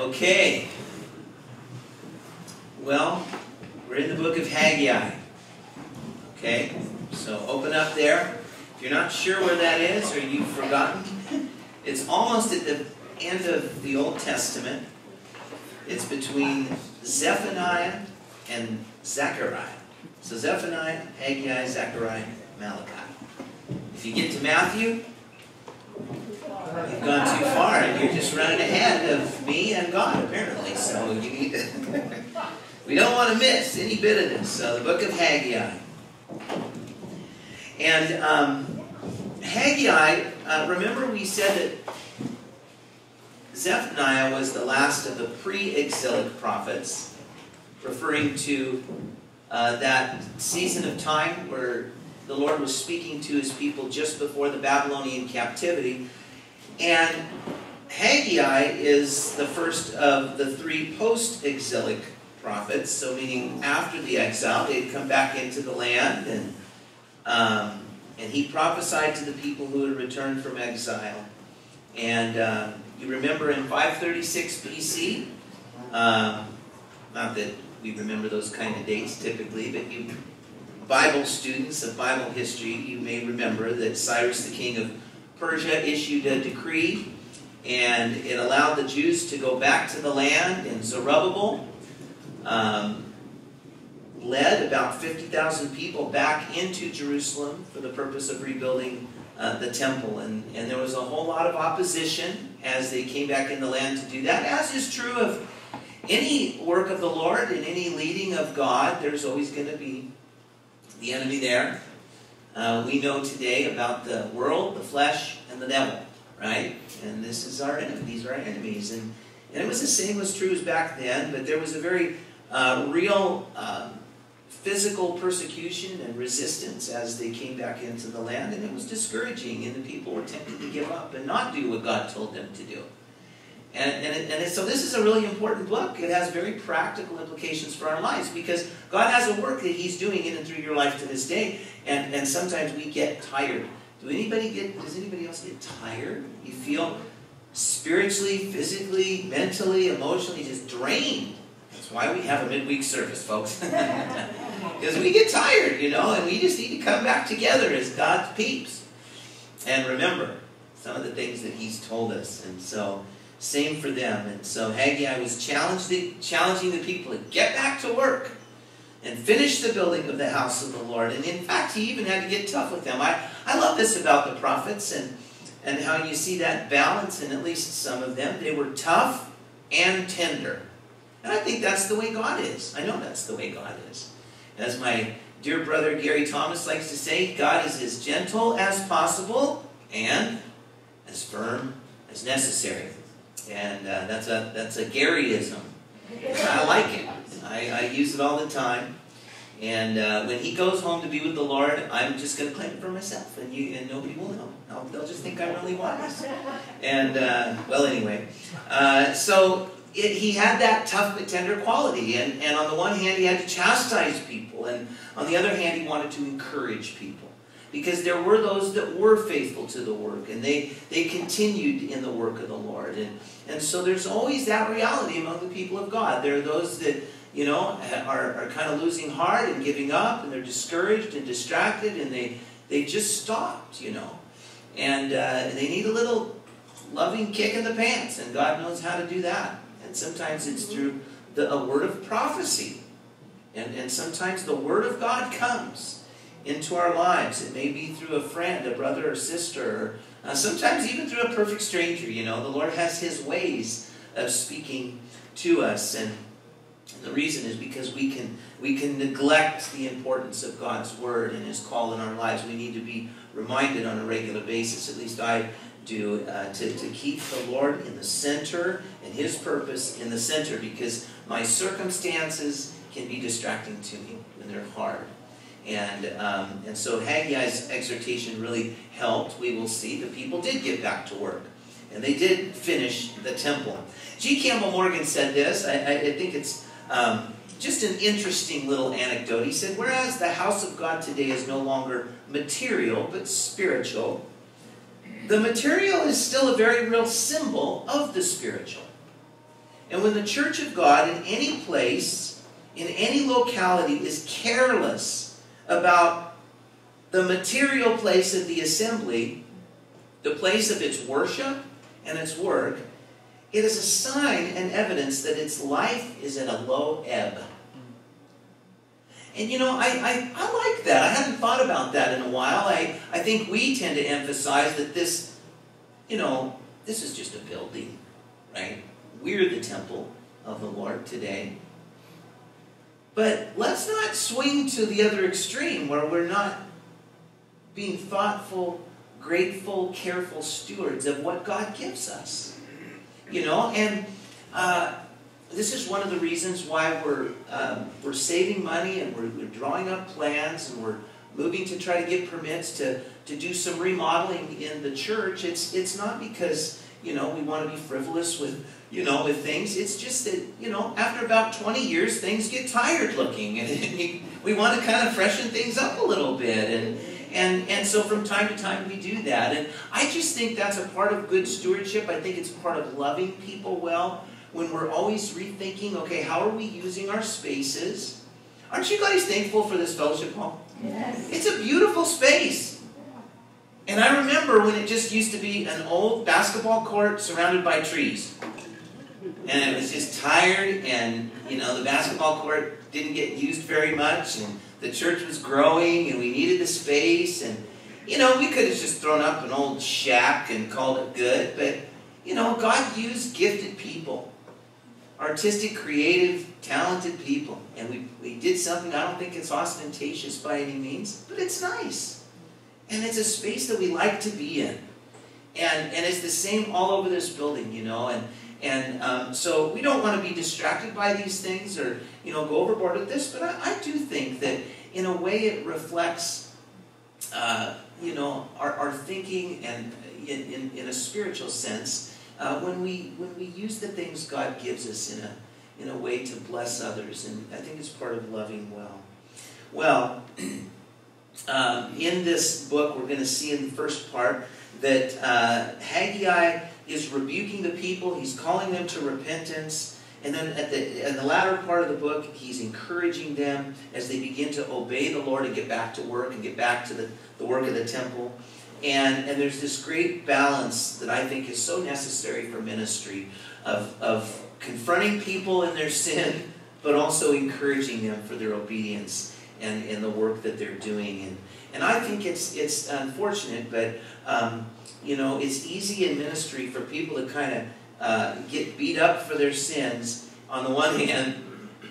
Okay. Well, we're in the book of Haggai. Okay? So open up there. If you're not sure where that is or you've forgotten, it's almost at the end of the Old Testament. It's between Zephaniah and Zechariah. So Zephaniah, Haggai, Zechariah, Malachi. If you get to Matthew, You've gone too far and you're just running ahead of me and God, apparently. So you need to. we don't want to miss any bit of this. So the book of Haggai. And um, Haggai, uh, remember we said that Zephaniah was the last of the pre exilic prophets, referring to uh, that season of time where the Lord was speaking to his people just before the Babylonian captivity. And Haggai is the first of the three post-exilic prophets, so meaning after the exile, they'd come back into the land, and um, and he prophesied to the people who had returned from exile. And uh, you remember in 536 BC, um, not that we remember those kind of dates typically, but you Bible students of Bible history, you may remember that Cyrus the king of Persia issued a decree and it allowed the Jews to go back to the land and Zerubbabel um, led about 50,000 people back into Jerusalem for the purpose of rebuilding uh, the temple. And, and there was a whole lot of opposition as they came back in the land to do that, as is true of any work of the Lord and any leading of God. There's always going to be the enemy there. Uh, we know today about the world, the flesh, and the devil, right? And this is our enemy. These are our enemies. And, and it was the same was true as back then, but there was a very uh, real um, physical persecution and resistance as they came back into the land, and it was discouraging, and the people were tempted to give up and not do what God told them to do. And, and, it, and it, so this is a really important book. It has very practical implications for our lives because God has a work that He's doing in and through your life to this day. And, and sometimes we get tired. Do anybody get, does anybody else get tired? You feel spiritually, physically, mentally, emotionally just drained. That's why we have a midweek service, folks. because we get tired, you know, and we just need to come back together as God's peeps. And remember some of the things that He's told us. And so same for them. And so Haggai was challenging, challenging the people to get back to work and finish the building of the house of the Lord. And in fact, he even had to get tough with them. I, I love this about the prophets and, and how you see that balance in at least some of them. They were tough and tender. And I think that's the way God is. I know that's the way God is. As my dear brother Gary Thomas likes to say, God is as gentle as possible and as firm as necessary. And uh, that's a that's a Garyism. I like it. I, I use it all the time. And uh, when he goes home to be with the Lord, I'm just going to claim it for myself, and you and nobody will know. I'll, they'll just think I'm really wise. And uh, well, anyway, uh, so it, he had that tough but tender quality, and, and on the one hand, he had to chastise people, and on the other hand, he wanted to encourage people because there were those that were faithful to the work and they, they continued in the work of the Lord. And, and so there's always that reality among the people of God. There are those that, you know, are, are kind of losing heart and giving up and they're discouraged and distracted and they, they just stopped, you know. And uh, they need a little loving kick in the pants and God knows how to do that. And sometimes it's through the, a word of prophecy. And, and sometimes the word of God comes into our lives. It may be through a friend, a brother or sister, or uh, sometimes even through a perfect stranger. You know, the Lord has His ways of speaking to us, and the reason is because we can we can neglect the importance of God's word and His call in our lives. We need to be reminded on a regular basis. At least I do uh, to, to keep the Lord in the center and His purpose in the center because my circumstances can be distracting to me when they're hard. And, um, and so Haggai's exhortation really helped. We will see the people did get back to work. And they did finish the temple. G. Campbell Morgan said this. I, I think it's um, just an interesting little anecdote. He said, Whereas the house of God today is no longer material but spiritual, the material is still a very real symbol of the spiritual. And when the church of God in any place, in any locality, is careless about the material place of the assembly, the place of its worship and its work, it is a sign and evidence that its life is at a low ebb. And you know, I, I, I like that. I haven't thought about that in a while. I, I think we tend to emphasize that this, you know, this is just a building, right? We're the temple of the Lord today. But let's not swing to the other extreme where we're not being thoughtful, grateful, careful stewards of what God gives us. You know, and uh, this is one of the reasons why we're, um, we're saving money and we're, we're drawing up plans and we're moving to try to get permits to, to do some remodeling in the church. It's, it's not because, you know, we want to be frivolous with, you know, with things. It's just that, you know, after about 20 years, things get tired looking and we want to kind of freshen things up a little bit. And, and, and so from time to time we do that. And I just think that's a part of good stewardship. I think it's part of loving people well when we're always rethinking, okay, how are we using our spaces? Aren't you guys thankful for this fellowship hall? Yes. It's a beautiful space. And I remember when it just used to be an old basketball court surrounded by trees. And it was just tired, and you know, the basketball court didn't get used very much, and the church was growing, and we needed the space, and you know, we could have just thrown up an old shack and called it good, but you know, God used gifted people, artistic, creative, talented people, and we, we did something, I don't think it's ostentatious by any means, but it's nice. And it's a space that we like to be in. And, and it's the same all over this building, you know, and, and um, so we don't want to be distracted by these things or, you know, go overboard with this, but I, I do think that in a way it reflects, uh, you know, our, our thinking and in, in, in a spiritual sense uh, when, we, when we use the things God gives us in a, in a way to bless others. And I think it's part of loving well. Well, um, in this book, we're going to see in the first part that uh, Haggai is rebuking the people, he's calling them to repentance. And then at the, in the latter part of the book, he's encouraging them as they begin to obey the Lord and get back to work and get back to the, the work of the temple. And, and there's this great balance that I think is so necessary for ministry of, of confronting people in their sin, but also encouraging them for their obedience and and the work that they're doing. And, and I think it's, it's unfortunate, but um, you know, it's easy in ministry for people to kind of uh, get beat up for their sins on the one hand,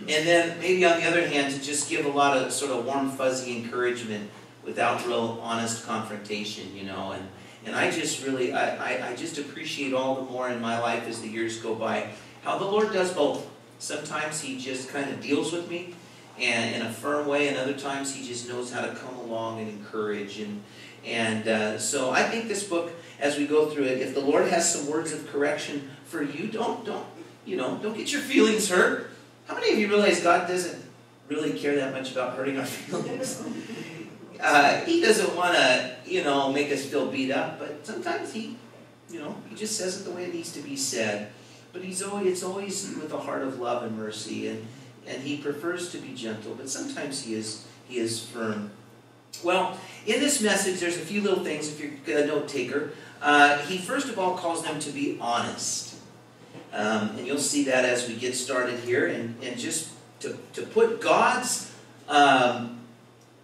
and then maybe on the other hand to just give a lot of sort of warm, fuzzy encouragement without real honest confrontation, you know. And, and I just really, I, I, I just appreciate all the more in my life as the years go by how the Lord does both. Sometimes He just kind of deals with me and in a firm way, and other times He just knows how to come along and encourage. And, and uh, so I think this book, as we go through it, if the Lord has some words of correction for you, don't, don't, you know, don't get your feelings hurt. How many of you realize God doesn't really care that much about hurting our feelings? Uh, he doesn't want to, you know, make us feel beat up, but sometimes he, you know, he just says it the way it needs to be said. But he's always, it's always with a heart of love and mercy, and, and he prefers to be gentle, but sometimes he is, he is firm. Well, in this message, there's a few little things, if you're a note taker. Uh, he first of all calls them to be honest. Um, and you'll see that as we get started here, and, and just to, to put God's um,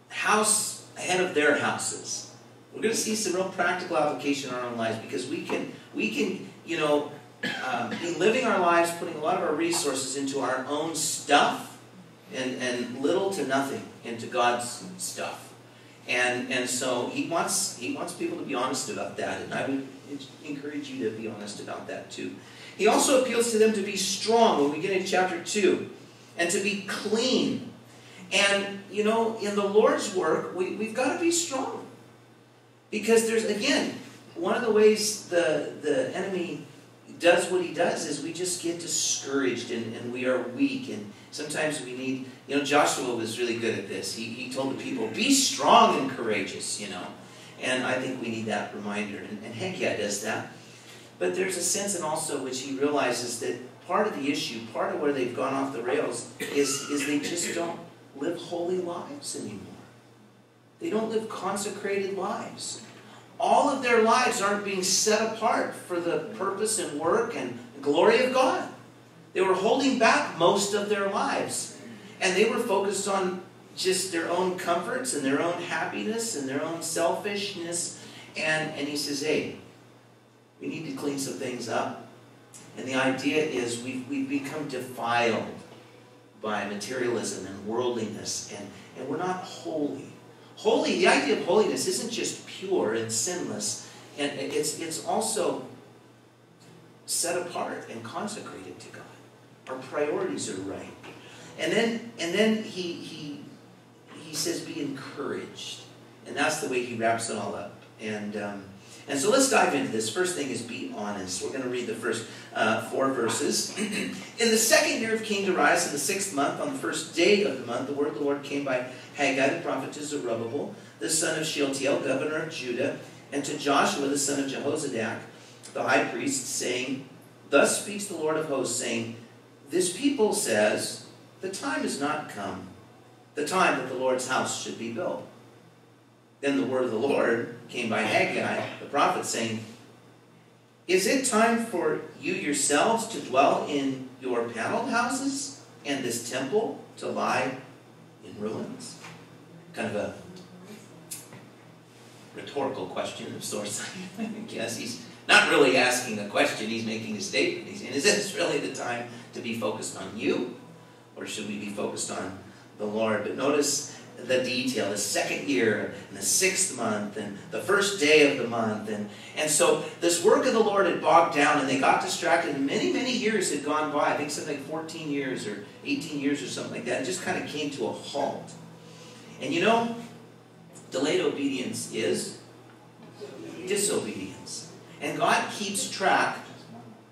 house ahead of their houses. We're going to see some real practical application in our own lives because we can, we can, you know, Um, be living our lives, putting a lot of our resources into our own stuff, and, and little to nothing into God's stuff. And, and so he wants, he wants people to be honest about that, and I would encourage you to be honest about that too. He also appeals to them to be strong when we get into chapter 2, and to be clean and, you know, in the Lord's work, we, we've got to be strong. Because there's, again, one of the ways the, the enemy does what he does is we just get discouraged and, and we are weak. And sometimes we need, you know, Joshua was really good at this. He, he told the people, be strong and courageous, you know. And I think we need that reminder. And, and does that. But there's a sense, and also which he realizes that part of the issue, part of where they've gone off the rails, is, is they just don't live holy lives anymore. They don't live consecrated lives. All of their lives aren't being set apart for the purpose and work and glory of God. They were holding back most of their lives. And they were focused on just their own comforts and their own happiness and their own selfishness. And, and he says, hey, we need to clean some things up. And the idea is we've, we've become defiled by materialism and worldliness, and, and we're not holy. Holy, the idea of holiness isn't just pure and sinless, and it's, it's also set apart and consecrated to God. Our priorities are right. And then, and then he, he, he says, be encouraged. And that's the way he wraps it all up. And, um, and so let's dive into this. First thing is be honest. We're going to read the first uh, four verses. in the second year of King Darius, in the sixth month, on the first day of the month, the word of the Lord came by Haggai the prophet to Zerubbabel, the son of Shealtiel, governor of Judah, and to Joshua, the son of Jehozadak, the high priest, saying, Thus speaks the Lord of hosts, saying, This people says, The time has not come, the time that the Lord's house should be built. Then the word of the Lord came by Haggai, the prophet, saying, Is it time for you yourselves to dwell in your paneled houses, and this temple to lie in ruins? Kind of a rhetorical question of sorts, I guess. He's not really asking a question, he's making a statement. He's saying, Is this really the time to be focused on you? Or should we be focused on the Lord? But notice the detail, the second year, and the sixth month, and the first day of the month. And, and so this work of the Lord had bogged down, and they got distracted, and many, many years had gone by. I think something like 14 years or 18 years or something like that. It just kind of came to a halt. And you know, delayed obedience is disobedience. And God keeps track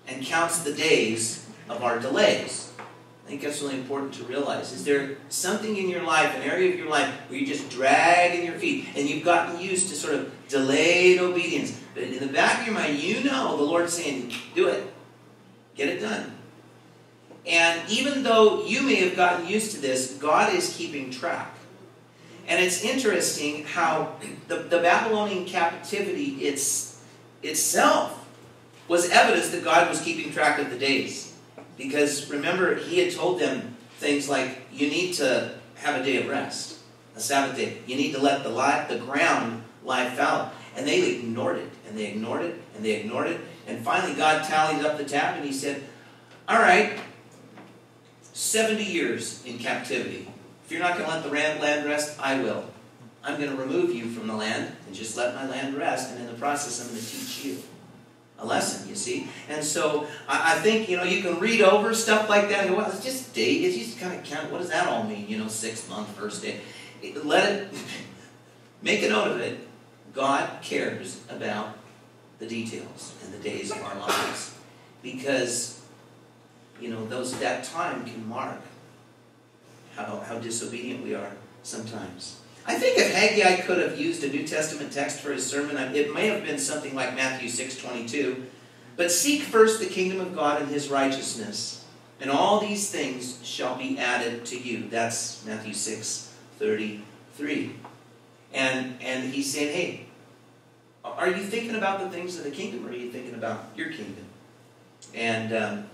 and counts the days of our delays. I think that's really important to realize. Is there something in your life, an area of your life, where you're just dragging your feet and you've gotten used to sort of delayed obedience? But in the back of your mind, you know the Lord's saying, do it. Get it done. And even though you may have gotten used to this, God is keeping track. And it's interesting how the, the Babylonian captivity it's, itself was evidence that God was keeping track of the days. Because remember, he had told them things like, you need to have a day of rest, a Sabbath day. You need to let the, lie, the ground lie fallow. And they ignored it, and they ignored it, and they ignored it. And finally, God tallied up the tab, and he said, all right, 70 years in captivity. If you're not going to let the land rest, I will. I'm going to remove you from the land and just let my land rest, and in the process, I'm going to teach you a lesson, you see. And so I, I, think, you know, you can read over stuff like that and go, well, it's just date. It's just kind of count. What does that all mean? You know, six month, first day. Let it, make a note of it. God cares about the details and the days of our lives. Because, you know, those that time can mark how, how disobedient we are sometimes. I think if Haggai could have used a New Testament text for his sermon, it may have been something like Matthew 6.22. But seek first the kingdom of God and his righteousness, and all these things shall be added to you. That's Matthew 6.33. And, and he's saying, hey, are you thinking about the things of the kingdom, or are you thinking about your kingdom? And um,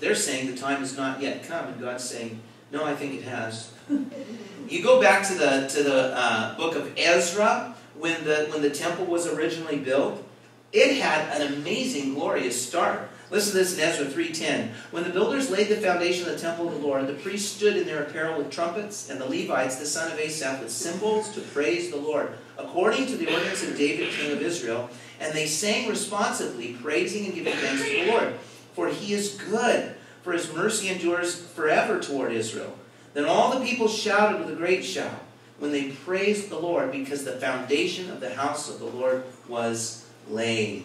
they're saying the time has not yet come, and God's saying, no, I think it has. you go back to the to the uh, book of Ezra when the when the temple was originally built. It had an amazing, glorious start. Listen to this in Ezra 3.10. When the builders laid the foundation of the temple of the Lord, the priests stood in their apparel with trumpets, and the Levites, the son of Asaph, with cymbals to praise the Lord, according to the ordinance of David, king of Israel. And they sang responsively, praising and giving thanks to the Lord. For he is good, for his mercy endures forever toward Israel. Then all the people shouted with a great shout when they praised the Lord because the foundation of the house of the Lord was laid.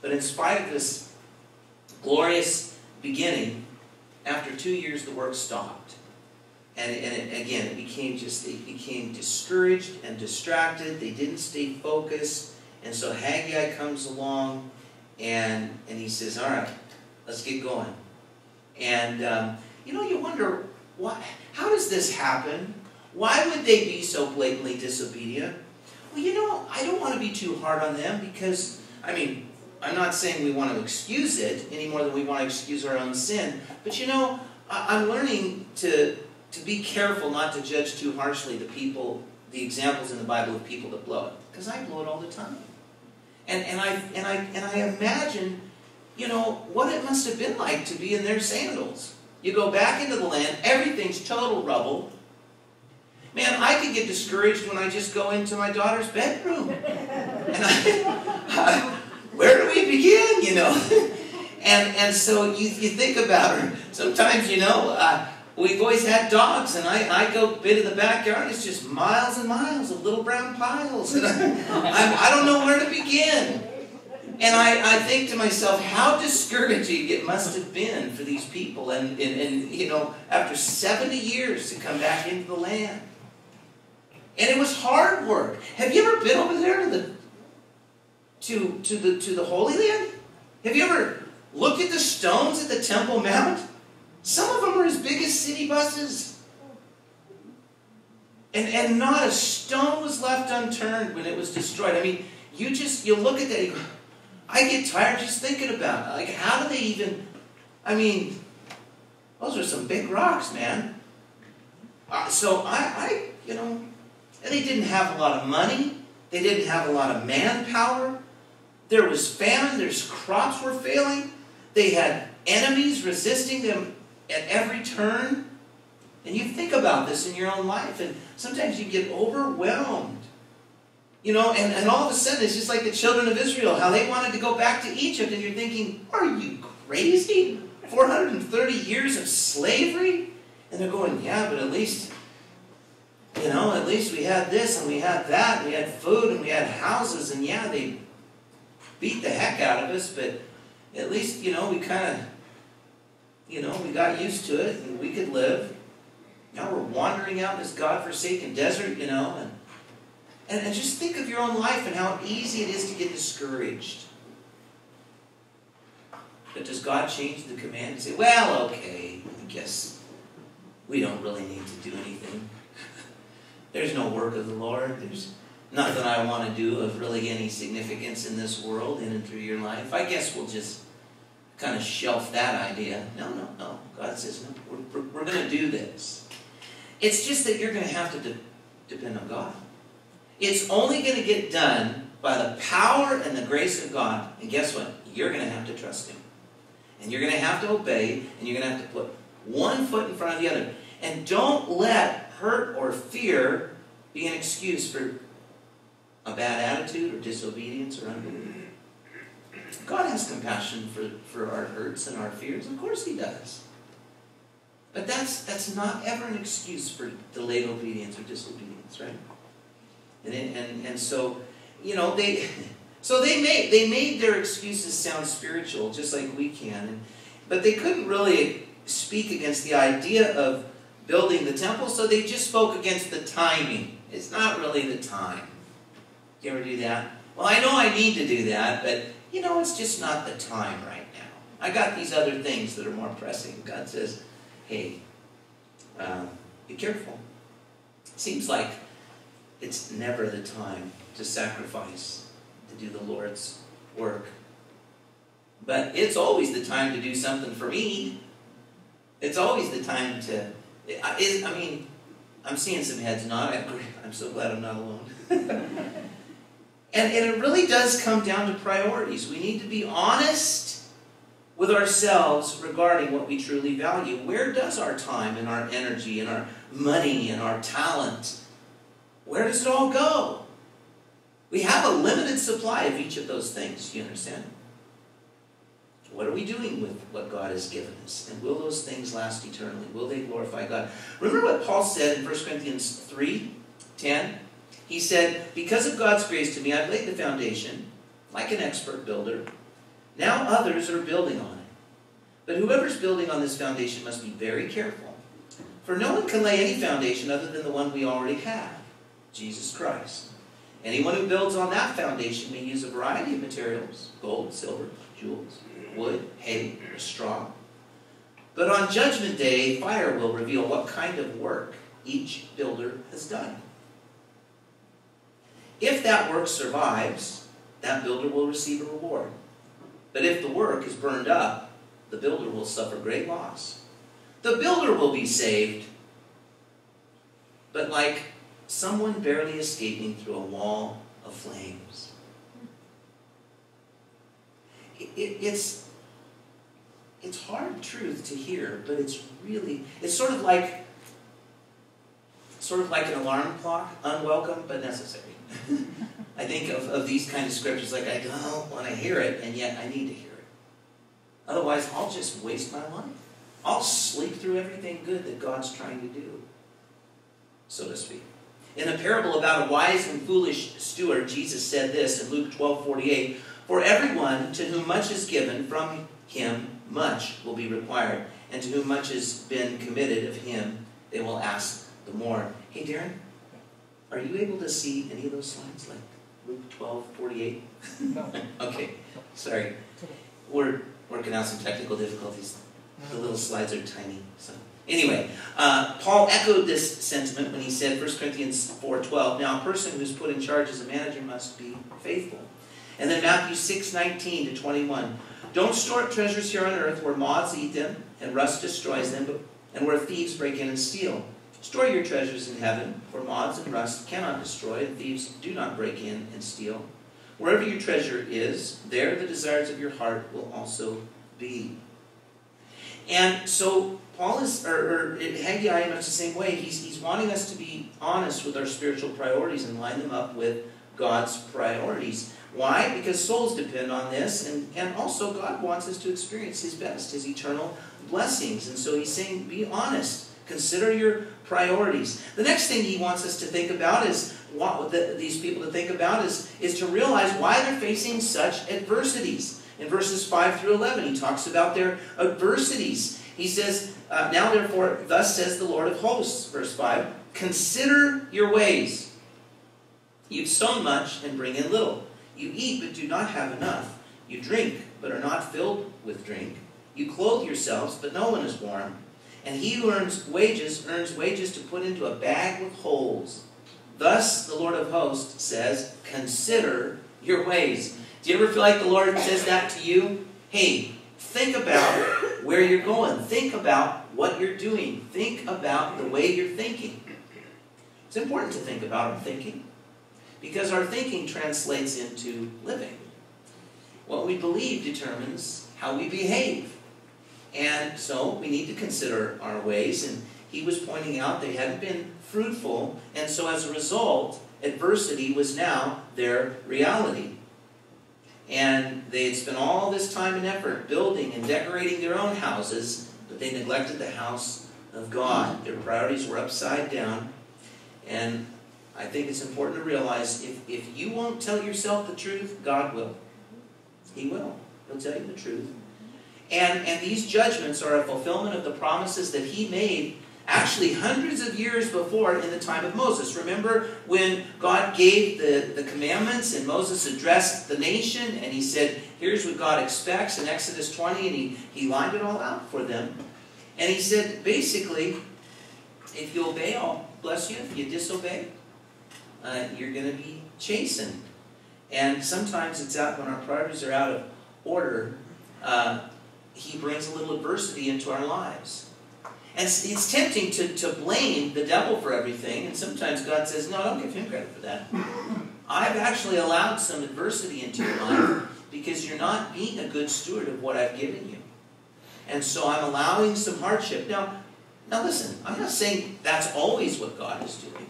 But in spite of this glorious beginning, after two years the work stopped. And, and it, again, it became just, they became discouraged and distracted. They didn't stay focused. And so Haggai comes along And, and he says, all right, let's get going. And, um, you know, you wonder, why, how does this happen? Why would they be so blatantly disobedient? Well, you know, I don't want to be too hard on them because, I mean, I'm not saying we want to excuse it any more than we want to excuse our own sin. But you know, I'm learning to, to be careful not to judge too harshly the people, the examples in the Bible of people that blow it. Because I blow it all the time. And, and, I, and, I, and I imagine, you know, what it must have been like to be in their sandals. You go back into the land, everything's total rubble. Man, I could get discouraged when I just go into my daughter's bedroom. And I, where do we begin, you know? and, and so you, you think about her. Sometimes, you know, uh, we've always had dogs, and I, I go bit in the backyard, it's just miles and miles of little brown piles. And I, I, I don't know where to begin. And I, I think to myself, how discouraging it must have been for these people. And, and, and, you know, after 70 years to come back into the land. And it was hard work. Have you ever been over there to the to, to, the, to the Holy Land? Have you ever looked at the stones at the Temple Mount? Some of them are as big as city buses. And, and not a stone was left unturned when it was destroyed. I mean, you just, you look at that, I get tired just thinking about it. Like, how do they even, I mean, those are some big rocks, man. Uh, so I, I, you know, and they didn't have a lot of money. They didn't have a lot of manpower. There was famine, there's crops were failing. They had enemies resisting them at every turn. And you think about this in your own life, and sometimes you get overwhelmed. You know, and, and all of a sudden it's just like the children of Israel, how they wanted to go back to Egypt, and you're thinking, are you crazy? 430 years of slavery? And they're going, yeah, but at least, you know, at least we had this and we had that, and we had food and we had houses, and yeah, they beat the heck out of us, but at least, you know, we kind of, you know, we got used to it and we could live. Now we're wandering out in this God-forsaken desert, you know, and, and, and just think of your own life and how easy it is to get discouraged. But does God change the command and say, well, okay, I guess we don't really need to do anything. There's no work of the Lord. There's nothing I want to do of really any significance in this world in and through your life. I guess we'll just kind of shelf that idea. No, no, no. God says, no, we're, we're, going to do this. It's just that you're going to have to de- depend on God. It's only going to get done by the power and the grace of God. And guess what? You're going to have to trust Him. And you're going to have to obey, and you're going to have to put one foot in front of the other. And don't let hurt or fear be an excuse for a bad attitude or disobedience or unbelief. God has compassion for, for our hurts and our fears. Of course He does. But that's, that's not ever an excuse for delayed obedience or disobedience, right? And, and, and so, you know, they, so they made, they made their excuses sound spiritual, just like we can. And, but they couldn't really speak against the idea of building the temple, so they just spoke against the timing. It's not really the time. You ever do that? Well, I know I need to do that, but you know, it's just not the time right now. I got these other things that are more pressing. God says, hey, uh, be careful. seems like it's never the time to sacrifice, to do the Lord's work. But it's always the time to do something for me. It's always the time to. I mean, I'm seeing some heads nod. I'm so glad I'm not alone. And, and it really does come down to priorities. We need to be honest with ourselves regarding what we truly value. Where does our time and our energy and our money and our talent, where does it all go? We have a limited supply of each of those things, Do you understand? What are we doing with what God has given us? And will those things last eternally? Will they glorify God? Remember what Paul said in 1 Corinthians 3 10? He said, Because of God's grace to me, I've laid the foundation, like an expert builder. Now others are building on it. But whoever's building on this foundation must be very careful. For no one can lay any foundation other than the one we already have Jesus Christ. Anyone who builds on that foundation may use a variety of materials gold, silver, jewels, wood, hay, or straw. But on Judgment Day, fire will reveal what kind of work each builder has done. If that work survives, that builder will receive a reward. But if the work is burned up, the builder will suffer great loss. The builder will be saved, but like someone barely escaping through a wall of flames. It, it, it's, it's hard truth to hear, but it's really, it's sort of like, sort of like an alarm clock, unwelcome but necessary. I think of, of these kind of scriptures like I don't want to hear it, and yet I need to hear it. Otherwise, I'll just waste my life. I'll sleep through everything good that God's trying to do, so to speak. In a parable about a wise and foolish steward, Jesus said this in Luke 12 48 For everyone to whom much is given, from him much will be required, and to whom much has been committed of him, they will ask the more. Hey, Darren, are you able to see any of those slides, like Luke 12 48? No. okay, sorry. We're working out some technical difficulties. The little slides are tiny. So anyway, uh, Paul echoed this sentiment when he said, 1 Corinthians 4.12, Now a person who's put in charge as a manager must be faithful. And then Matthew 6.19 to 21, Don't store up treasures here on earth where moths eat them and rust destroys them, and where thieves break in and steal. Store your treasures in heaven, for moths and rust cannot destroy, and thieves do not break in and steal. Wherever your treasure is, there the desires of your heart will also be. And so Paul is, or, or Haggai much the same way. He's, he's wanting us to be honest with our spiritual priorities and line them up with God's priorities. Why? Because souls depend on this, and, and also God wants us to experience His best, His eternal blessings. And so He's saying, be honest. Consider your priorities. The next thing He wants us to think about is what the, these people to think about is, is to realize why they're facing such adversities. In verses 5 through 11, he talks about their adversities. He says, uh, Now therefore, thus says the Lord of hosts, verse 5, Consider your ways. You've sown much and bring in little. You eat but do not have enough. You drink but are not filled with drink. You clothe yourselves but no one is warm. And he who earns wages earns wages to put into a bag with holes. Thus the Lord of hosts says, Consider your ways. Do you ever feel like the Lord says that to you? Hey, think about where you're going. Think about what you're doing. Think about the way you're thinking. It's important to think about our thinking because our thinking translates into living. What we believe determines how we behave. And so we need to consider our ways. And he was pointing out they hadn't been fruitful. And so as a result, adversity was now their reality. And they had spent all this time and effort building and decorating their own houses, but they neglected the house of God. Their priorities were upside down. And I think it's important to realize if, if you won't tell yourself the truth, God will. He will. He'll tell you the truth. And, and these judgments are a fulfillment of the promises that He made actually hundreds of years before in the time of Moses. Remember when God gave the, the commandments and Moses addressed the nation and he said, Here's what God expects in Exodus 20, and he, he lined it all out for them. And he said, basically, if you obey, I'll bless you. If you disobey, uh, you're going to be chastened. And sometimes it's out when our priorities are out of order, uh, he brings a little adversity into our lives. And it's, tempting to, to blame the devil for everything, and sometimes God says, No, don't give him credit for that. I've actually allowed some adversity into your life because you're not being a good steward of what I've given you. And so I'm allowing some hardship. Now, now listen, I'm not saying that's always what God is doing.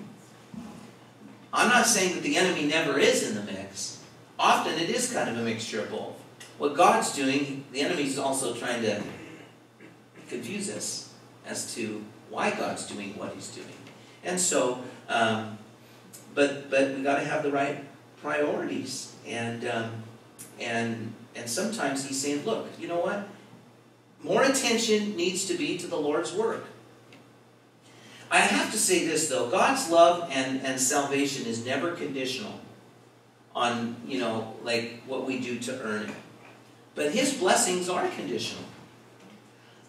I'm not saying that the enemy never is in the mix. Often it is kind of a mixture of both. What God's doing, the enemy's also trying to confuse us as to why God's doing what He's doing. And so, um, but but we got to have the right priorities, and um, and and sometimes He's saying, look, you know what? More attention needs to be to the Lord's work. I have to say this though: God's love and and salvation is never conditional on you know like what we do to earn it. But his blessings are conditional.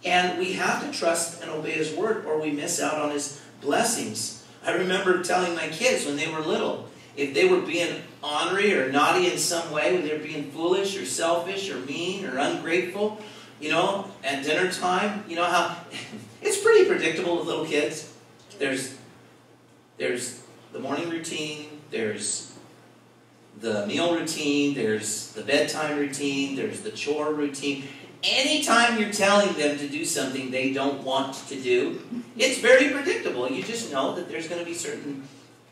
And we have to trust and obey his word or we miss out on his blessings. I remember telling my kids when they were little, if they were being ornery or naughty in some way, whether they're being foolish or selfish or mean or ungrateful, you know, at dinner time, you know how it's pretty predictable with little kids. There's there's the morning routine, there's the meal routine, there's the bedtime routine, there's the chore routine. Anytime you're telling them to do something they don't want to do, it's very predictable. You just know that there's going to be certain,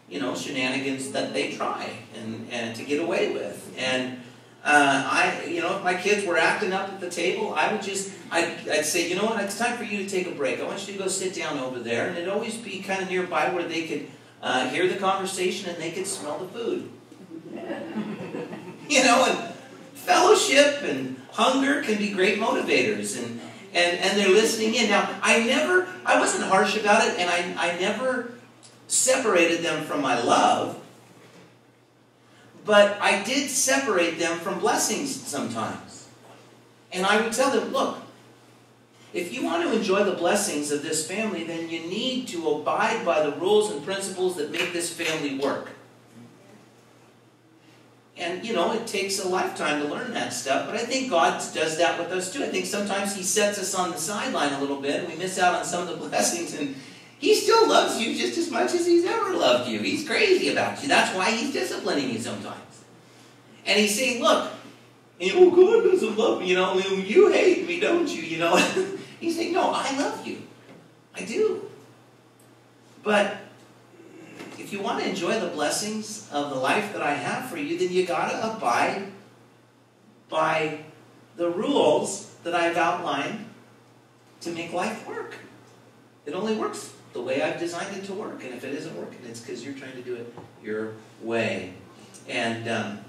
you know, shenanigans that they try and, and to get away with. And uh, I, you know, if my kids were acting up at the table, I would just, I'd, I'd, say, you know what, it's time for you to take a break. I want you to go sit down over there, and it'd always be kind of nearby where they could uh, hear the conversation and they could smell the food. you know, and fellowship and hunger can be great motivators, and and and they're listening in. Now, I never, I wasn't harsh about it, and I I never separated them from my love. But I did separate them from blessings sometimes. And I would tell them, look, if you want to enjoy the blessings of this family, then you need to abide by the rules and principles that make this family work. And, you know, it takes a lifetime to learn that stuff, but I think God does that with us too. I think sometimes He sets us on the sideline a little bit, and we miss out on some of the blessings, and He still loves you just as much as He's ever loved you. He's crazy about you. That's why He's disciplining you sometimes. And He's saying, look, oh, God doesn't love me, you know, you hate me, don't you, you know. He's saying, no, I love you. I do. But if you want to enjoy the blessings of the life that I have for you, then you got to abide by the rules that I've outlined to make life work. It only works the way I've designed it to work. And if it isn't working, it's because you're trying to do it your way. And um,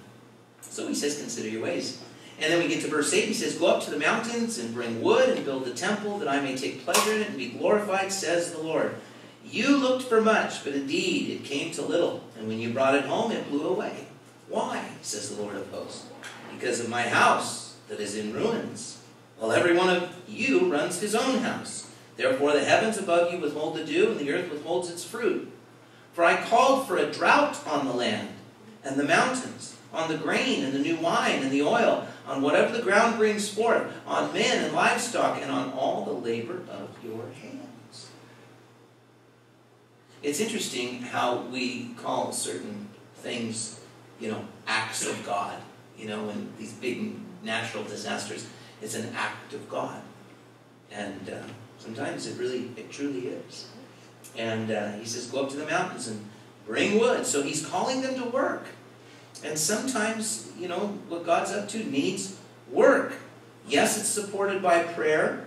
so he says, consider your ways. And then we get to verse 8. He says, Go up to the mountains and bring wood and build a temple that I may take pleasure in it and be glorified, says the Lord. You looked for much, but indeed it came to little. And when you brought it home, it blew away. Why, says the Lord of hosts? Because of my house that is in ruins. While every one of you runs his own house. Therefore the heavens above you withhold the dew, and the earth withholds its fruit. For I called for a drought on the land and the mountains, on the grain and the new wine and the oil, on whatever the ground brings forth, on men and livestock, and on all the labor of your hands. It's interesting how we call certain things, you know, acts of God. You know, when these big natural disasters, it's an act of God. And uh, sometimes it really, it truly is. And uh, he says, go up to the mountains and bring wood. So he's calling them to work. And sometimes, you know, what God's up to needs work. Yes, it's supported by prayer,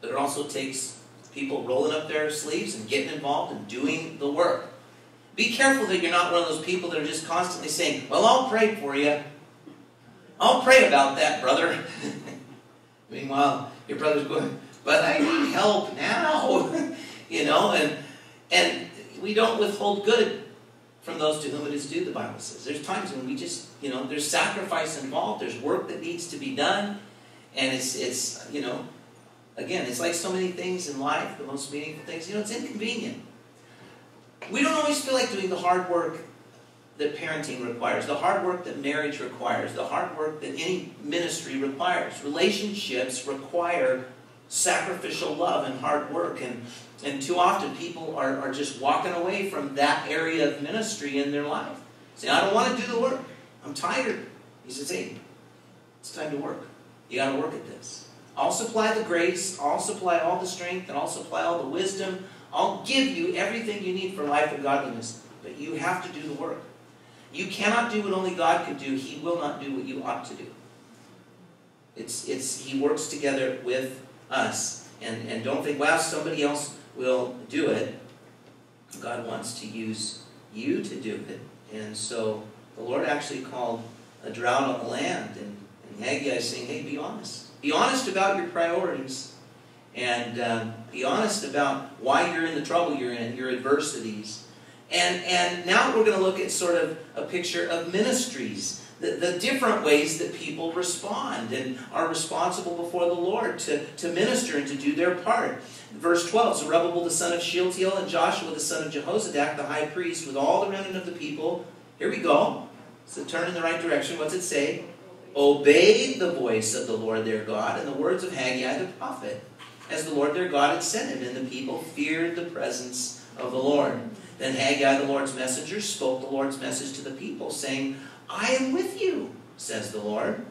but it also takes people rolling up their sleeves and getting involved and doing the work. Be careful that you're not one of those people that are just constantly saying, Well, I'll pray for you. I'll pray about that, brother. Meanwhile, your brother's going, But I need help now. you know, and and we don't withhold good from those to whom it is due, the Bible says. There's times when we just, you know, there's sacrifice involved, there's work that needs to be done, and it's, it's you know, again, it's like so many things in life, the most meaningful things, you know, it's inconvenient. We don't always feel like doing the hard work that parenting requires, the hard work that marriage requires, the hard work that any ministry requires. Relationships require sacrificial love and hard work, and and too often people are, are just walking away from that area of ministry in their life. Say, I don't want to do the work. I'm tired. He says, hey, it's time to work. You got to work at this. I'll supply the grace, I'll supply all the strength, and I'll supply all the wisdom. I'll give you everything you need for life and godliness. But you have to do the work. You cannot do what only God can do. He will not do what you ought to do. It's, it's, he works together with us. And, and don't think, wow, somebody else will do it. God wants to use you to do it. And so the Lord actually called a drought on the land. And, and Haggai is saying, hey, be honest. Be honest about your priorities. And um, be honest about why you're in the trouble you're in, your adversities. And, and now we're going to look at sort of a picture of ministries the, the different ways that people respond and are responsible before the Lord to, to minister and to do their part. Verse 12 Zerubbabel the son of Shealtiel and Joshua the son of Jehozadak, the high priest, with all the remnant of the people. Here we go. So turn in the right direction. What's it say? Obeyed the voice of the Lord their God and the words of Haggai the prophet, as the Lord their God had sent him, and the people feared the presence of the Lord. Then Haggai, the Lord's messenger, spoke the Lord's message to the people, saying, I am with you, says the Lord.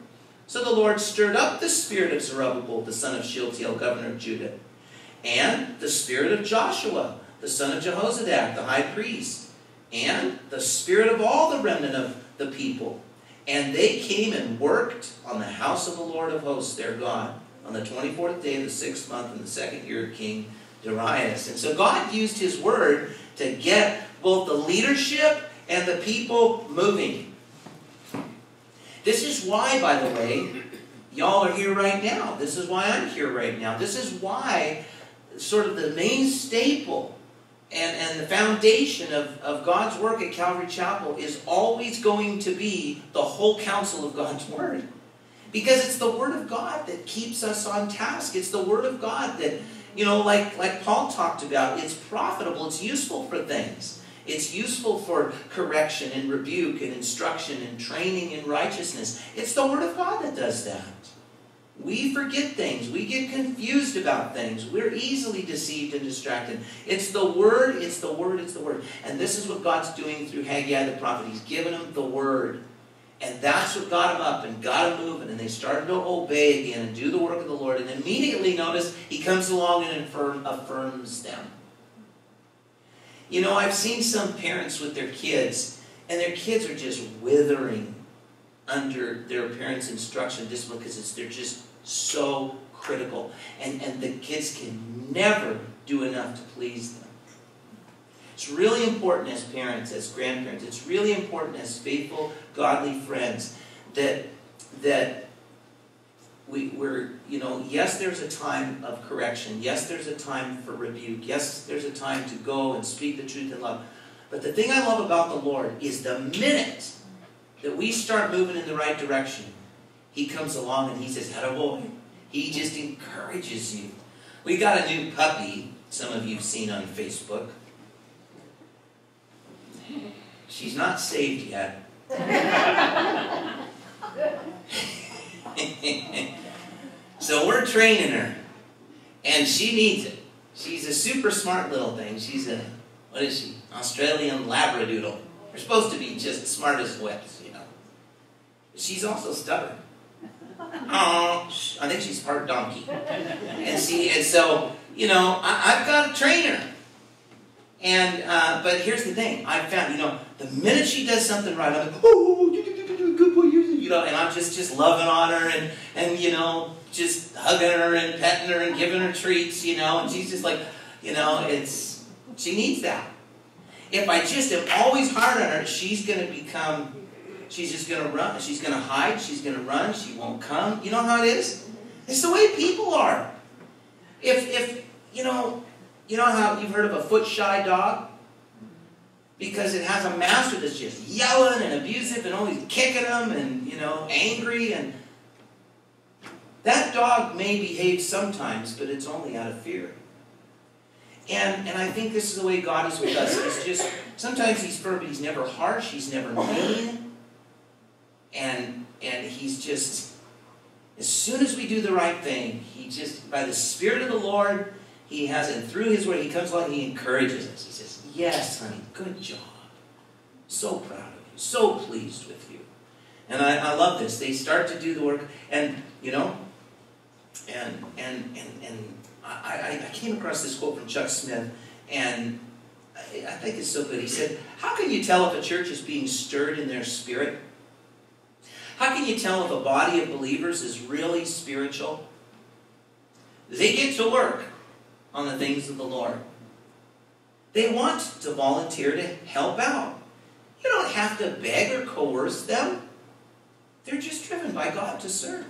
So the Lord stirred up the spirit of Zerubbabel, the son of Shealtiel, governor of Judah, and the spirit of Joshua, the son of Jehozadak, the high priest, and the spirit of all the remnant of the people. And they came and worked on the house of the Lord of hosts, their God, on the 24th day of the sixth month in the second year of King Darius. And so God used his word to get both the leadership and the people moving. This is why, by the way, y'all are here right now. This is why I'm here right now. This is why sort of the main staple and, and the foundation of, of God's work at Calvary Chapel is always going to be the whole counsel of God's Word. Because it's the Word of God that keeps us on task. It's the Word of God that, you know, like, like Paul talked about, it's profitable, it's useful for things. It's useful for correction and rebuke and instruction and training in righteousness. It's the Word of God that does that. We forget things. We get confused about things. We're easily deceived and distracted. It's the Word, it's the Word, it's the Word. And this is what God's doing through Haggai the prophet. He's given them the Word. And that's what got them up and got them moving. And they started to obey again and do the work of the Lord. And immediately, notice, he comes along and affirm, affirms them. You know, I've seen some parents with their kids, and their kids are just withering under their parents' instruction discipline because they're just so critical. And, and the kids can never do enough to please them. It's really important as parents, as grandparents, it's really important as faithful, godly friends that, that we, we're, you know, yes, there's a time of correction. Yes, there's a time for rebuke. Yes, there's a time to go and speak the truth in love. But the thing I love about the Lord is the minute that we start moving in the right direction, He comes along and He says, Hello, boy. He just encourages you. We got a new puppy, some of you have seen on Facebook. She's not saved yet. so we're training her. And she needs it. She's a super smart little thing. She's a, what is she? Australian Labradoodle. They're supposed to be just smart as whips. She's also stubborn. Oh, I think she's part donkey. And see, and so, you know, I, have got a trainer. And, uh, but here's the thing. I found, you know, the minute she does something right, I'm like, oh, good boy, you know, and I'm just, just loving on her and, and, you know, just hugging her and petting her and giving her treats, you know, and she's just like, you know, it's, she needs that. If I just am always hard on her, she's going to become, she's just going to run. She's going to hide. She's going to run. She won't come. You know how it is? It's the way people are. If, if you know, you know how you've heard of a foot shy dog? Because it has a master that's just yelling and abusive and always kicking them and, you know, angry and that dog may behave sometimes, but it's only out of fear. And, and I think this is the way God is with us. He's just, sometimes he's firm, but he's never harsh, he's never mean. And, and he's just, as soon as we do the right thing, he just, by the Spirit of the Lord, he has, and through his word, he comes along, he encourages us. He says, Yes, honey, good job. So proud of you, so pleased with you. And I, I love this. They start to do the work, and, you know, and, and, and, and I, I came across this quote from Chuck Smith, and I, I think it's so good. He said, How can you tell if a church is being stirred in their spirit? How can you tell if a body of believers is really spiritual? They get to work on the things of the Lord. They want to volunteer to help out. You don't have to beg or coerce them. They're just driven by God to serve.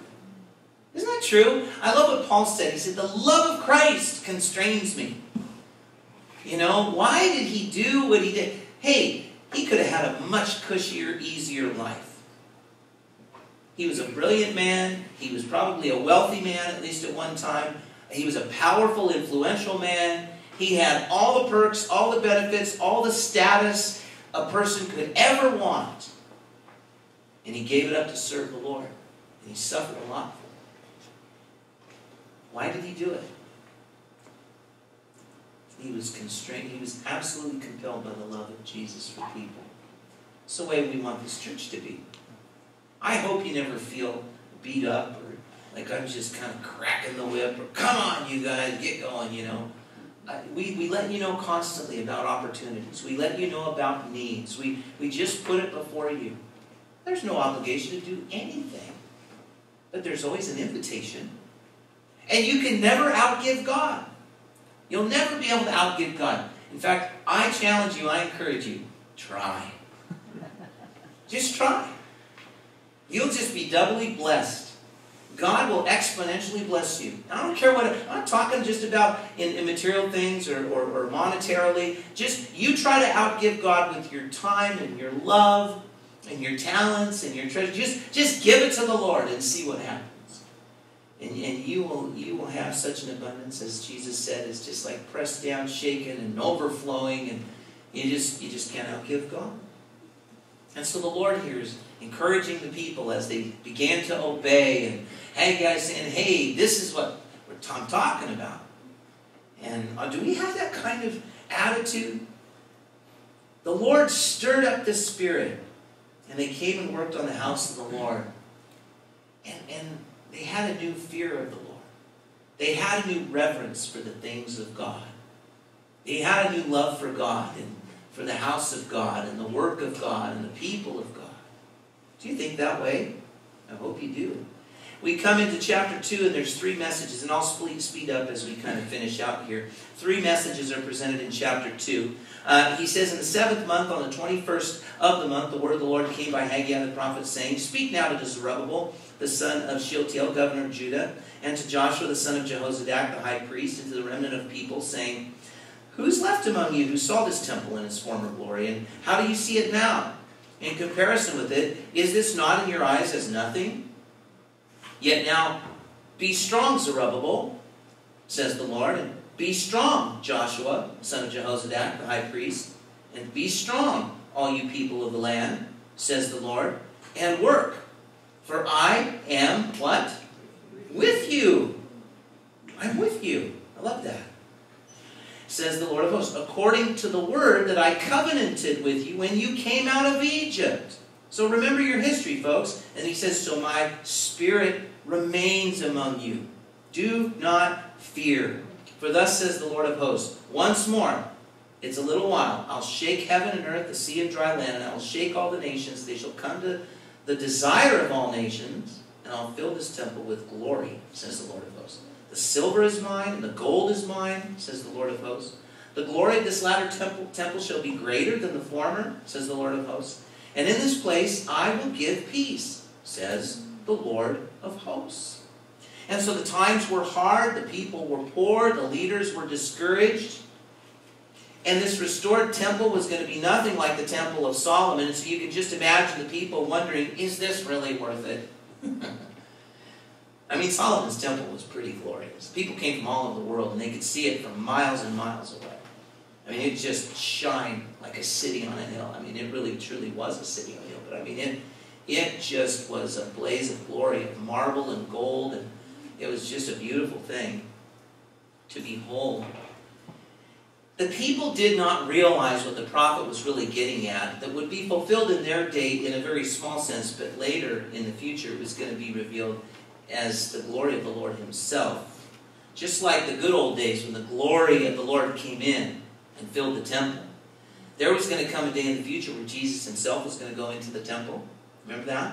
Isn't that true? I love what Paul said. He said, The love of Christ constrains me. You know, why did he do what he did? Hey, he could have had a much cushier, easier life. He was a brilliant man. He was probably a wealthy man, at least at one time. He was a powerful, influential man. He had all the perks, all the benefits, all the status a person could ever want. And he gave it up to serve the Lord. And he suffered a lot for it. Why did he do it? He was constrained. He was absolutely compelled by the love of Jesus for people. It's the way we want this church to be. I hope you never feel beat up or like I'm just kind of cracking the whip or come on, you guys, get going, you know. we, we let you know constantly about opportunities. We let you know about needs. We, we just put it before you. There's no obligation to do anything. But there's always an invitation. And you can never outgive God. You'll never be able to outgive God. In fact, I challenge you, I encourage you, try. Just try. You'll just be doubly blessed. God will exponentially bless you. I don't care what, I'm not talking just about in, in material things or, or, or monetarily. Just you try to outgive God with your time and your love and your talents and your treasure. Just, just give it to the Lord and see what happens. And, and you, will, you will have such an abundance, as Jesus said, is just like pressed down, shaken, and overflowing, and you just, you just can't outgive God. And so the Lord here is encouraging the people as they began to obey, and Haggai's saying, hey, this is what I'm talking about. And uh, do we have that kind of attitude? The Lord stirred up the spirit and they came and worked on the house of the Lord. And, and they had a new fear of the Lord. They had a new reverence for the things of God. They had a new love for God and for the house of God and the work of God and the people of God. Do you think that way? I hope you do. We come into chapter 2 and there's three messages, and I'll speed up as we kind of finish out here. Three messages are presented in chapter 2. Uh, he says, In the seventh month, on the 21st of the month, the word of the Lord came by Haggai the prophet, saying, Speak now to Zerubbabel, the son of Shealtiel, governor of Judah, and to Joshua, the son of Jehozadak, the high priest, and to the remnant of people, saying, Who's left among you who saw this temple in its former glory, and how do you see it now? In comparison with it, is this not in your eyes as nothing? Yet now, be strong, Zerubbabel, says the Lord, and be strong, Joshua, son of Jehozadak, the high priest, and be strong, all you people of the land, says the Lord, and work. For I am what? With you. I'm with you. I love that. Says the Lord of hosts, according to the word that I covenanted with you when you came out of Egypt. So remember your history, folks. And he says, So my spirit remains among you. Do not fear. For thus says the Lord of hosts, once more, it's a little while, I'll shake heaven and earth, the sea and dry land, and I will shake all the nations. They shall come to the desire of all nations, and I'll fill this temple with glory, says the Lord of hosts. The silver is mine, and the gold is mine, says the Lord of hosts. The glory of this latter temple, temple shall be greater than the former, says the Lord of hosts. And in this place I will give peace, says the Lord of hosts. And so the times were hard, the people were poor, the leaders were discouraged. And this restored temple was going to be nothing like the temple of Solomon. And so you can just imagine the people wondering, is this really worth it? I mean, Solomon's temple was pretty glorious. People came from all over the world and they could see it from miles and miles away. I mean, it just shined like a city on a hill. I mean, it really truly was a city on a hill. But I mean, it, it just was a blaze of glory of marble and gold and it was just a beautiful thing to behold. The people did not realize what the prophet was really getting at, that would be fulfilled in their day in a very small sense, but later in the future it was going to be revealed as the glory of the Lord Himself. Just like the good old days when the glory of the Lord came in and filled the temple. There was going to come a day in the future where Jesus Himself was going to go into the temple. Remember that?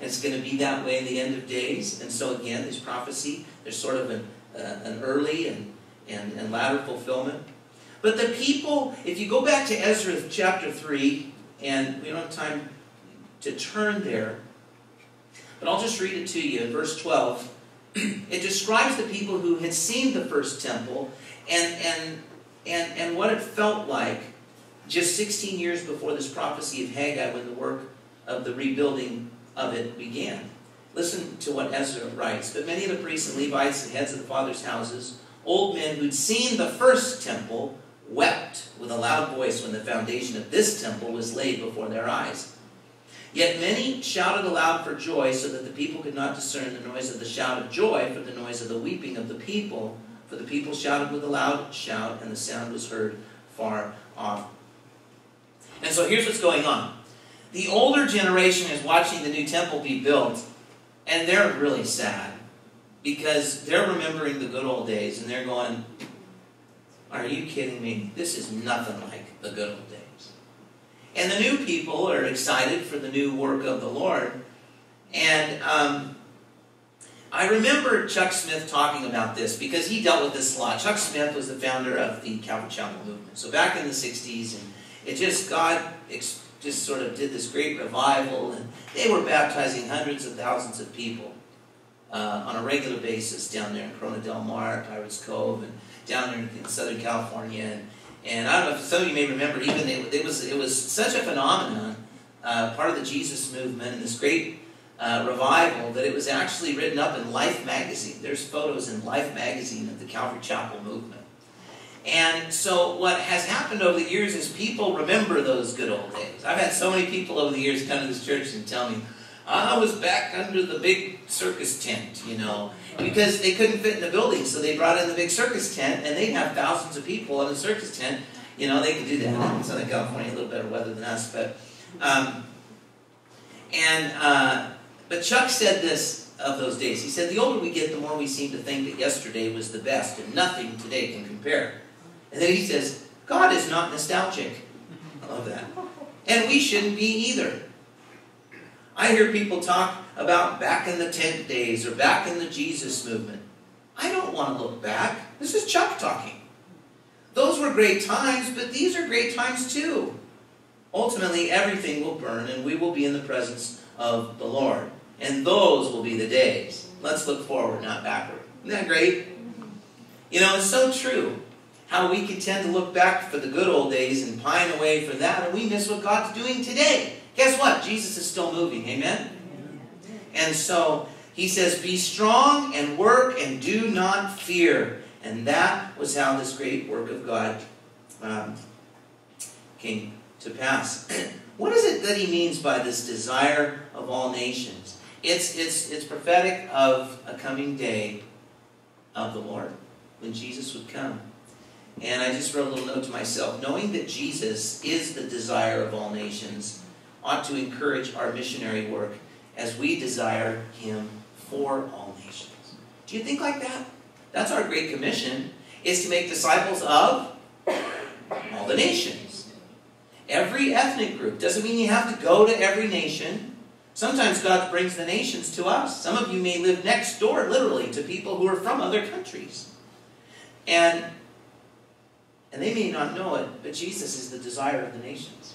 And it's going to be that way in the end of days. And so again, this prophecy, there's sort of an, uh, an early and, and, and latter fulfillment. But the people, if you go back to Ezra chapter 3, and we don't have time to turn there, but I'll just read it to you. Verse 12, it describes the people who had seen the first temple and, and, and, and what it felt like just 16 years before this prophecy of Haggai when the work of the rebuilding of it began. Listen to what Ezra writes. But many of the priests and Levites and heads of the fathers' houses, old men who'd seen the first temple, wept with a loud voice when the foundation of this temple was laid before their eyes. Yet many shouted aloud for joy, so that the people could not discern the noise of the shout of joy from the noise of the weeping of the people. For the people shouted with a loud shout, and the sound was heard far off. And so here's what's going on. The older generation is watching the new temple be built, and they're really sad because they're remembering the good old days and they're going, Are you kidding me? This is nothing like the good old days. And the new people are excited for the new work of the Lord. And um, I remember Chuck Smith talking about this because he dealt with this a lot. Chuck Smith was the founder of the Calvary Chapel movement. So back in the 60s, and it just, God just sort of did this great revival, and they were baptizing hundreds of thousands of people uh, on a regular basis down there in Corona del Mar, Pirates Cove, and down there in Southern California. And, and I don't know if some of you may remember, even they, it was it was such a phenomenon, uh, part of the Jesus movement, and this great uh, revival that it was actually written up in Life magazine. There's photos in Life magazine of the Calvary Chapel movement. And so what has happened over the years is people remember those good old days. I've had so many people over the years come to this church and tell me, I was back under the big circus tent, you know, because they couldn't fit in the building, so they brought in the big circus tent, and they'd have thousands of people in the circus tent. You know, they could do that in Southern California, a little better weather than us, but um, and uh, but Chuck said this of those days. He said, "The older we get, the more we seem to think that yesterday was the best, and nothing today can compare." And then he says, "God is not nostalgic." I love that, and we shouldn't be either. I hear people talk about back in the tent days or back in the Jesus movement. I don't want to look back. This is Chuck talking. Those were great times, but these are great times too. Ultimately, everything will burn and we will be in the presence of the Lord. And those will be the days. Let's look forward, not backward. Isn't that great? You know, it's so true how we can tend to look back for the good old days and pine away for that, and we miss what God's doing today. Guess what? Jesus is still moving. Amen? And so he says, Be strong and work and do not fear. And that was how this great work of God um, came to pass. what is it that he means by this desire of all nations? It's, it's, it's prophetic of a coming day of the Lord when Jesus would come. And I just wrote a little note to myself knowing that Jesus is the desire of all nations ought to encourage our missionary work as we desire Him for all nations. Do you think like that? That's our Great Commission, is to make disciples of all the nations. Every ethnic group. Doesn't mean you have to go to every nation. Sometimes God brings the nations to us. Some of you may live next door, literally, to people who are from other countries. And, and they may not know it, but Jesus is the desire of the nations.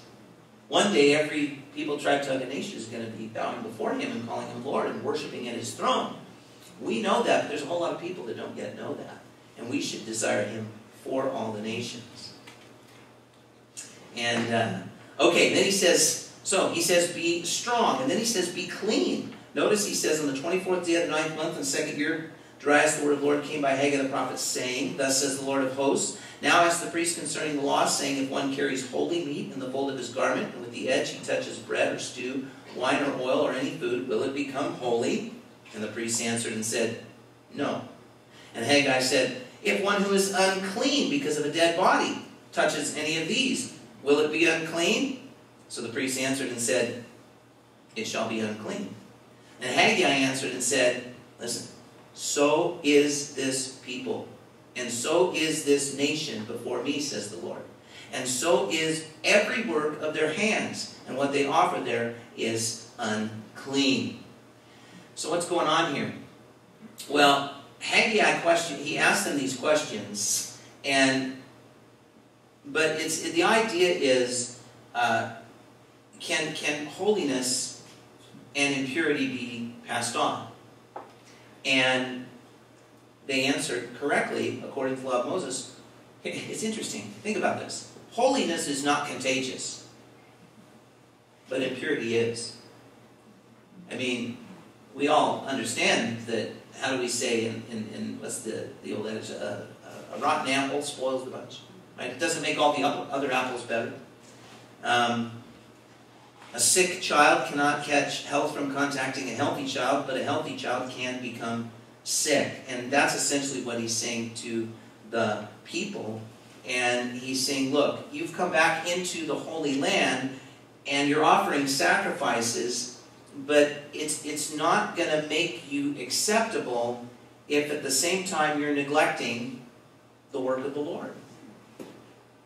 One day, every people tribe, tongue, and nation is going to be bowing before him and calling him Lord and worshiping at his throne. We know that, but there's a whole lot of people that don't yet know that. And we should desire him for all the nations. And, uh, okay, then he says, so he says, be strong. And then he says, be clean. Notice he says, on the 24th day of the ninth month and second year, Darius the word of the Lord came by Haggai the prophet, saying, Thus says the Lord of hosts, now ask the priest concerning the law, saying, If one carries holy meat in the fold of his garment, and with the edge he touches bread or stew, wine or oil or any food, will it become holy? And the priest answered and said, No. And Haggai said, If one who is unclean because of a dead body touches any of these, will it be unclean? So the priest answered and said, It shall be unclean. And Haggai answered and said, Listen, so is this people and so is this nation before me, says the Lord. And so is every work of their hands, and what they offer there is unclean. So what's going on here? Well, Haggai question he asked them these questions, and but it's the idea is uh, can can holiness and impurity be passed on? And they answered correctly according to the law of Moses. It's interesting. Think about this. Holiness is not contagious, but impurity is. I mean, we all understand that, how do we say in, in, in what's the, the old adage, uh, a rotten apple spoils the bunch. Right? It doesn't make all the other apples better. Um, a sick child cannot catch health from contacting a healthy child, but a healthy child can become sick. And that's essentially what he's saying to the people. And he's saying, look, you've come back into the Holy Land and you're offering sacrifices, but it's, it's not going to make you acceptable if at the same time you're neglecting the work of the Lord.